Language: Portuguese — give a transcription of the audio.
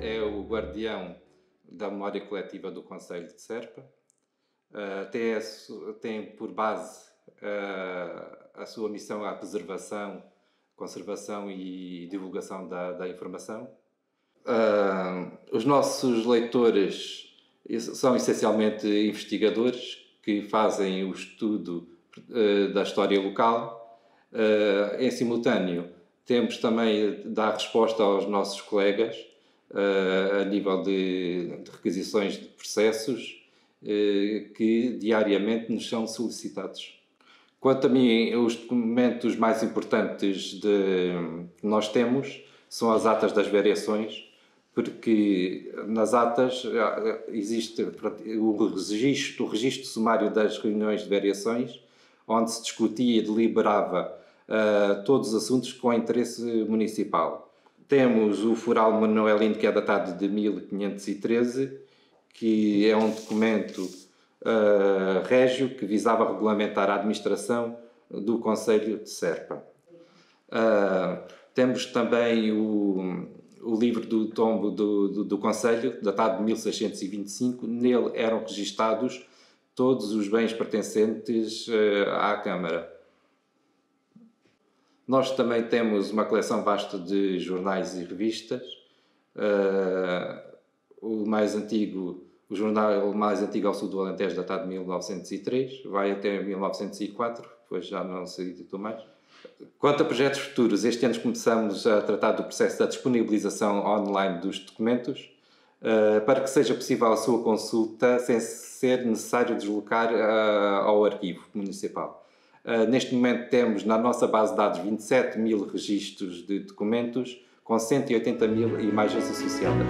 é o guardião da memória coletiva do Conselho de Serpa. Uh, tem, tem, por base uh, a sua missão a preservação, conservação e divulgação da, da informação. Uh, os nossos leitores são essencialmente investigadores que fazem o estudo da história local. em simultâneo, temos também dar resposta aos nossos colegas a nível de, de, requisições de processos uh, que diariamente nos são solicitados. Quanto a mim, os documentos mais importantes de, que nós temos são as atas das variações, porque nas atas eh, existe o registro, o registro sumário das reuniões de variações, onde se discutia e deliberava uh, todos os assuntos com interesse municipal. Temos o Fural Manuelino, que é datado de 1513, que é um documento uh, régio que visava regulamentar a administração do Conselho de Serpa. Uh, temos também o, o livro do tombo do, do, do, Conselho, datado de 1625. Nele eram registados todos os bens pertencentes uh, à Câmara. Nós também temos uma coleção vasta de jornais e revistas. Uh, o mais antigo, o jornal mais antigo ao sul do Alentejo, datado de 1903, vai até 1904, depois já não se editou mais. Quanto a projetos futuros, este ano começamos a tratar do processo da disponibilização online dos documentos, uh, para que seja possível a sua consulta sem ser necessário deslocar uh, ao arquivo municipal. Uh, neste momento temos na nossa base de dados 27 mil registros de documentos com 180 mil imagens associadas.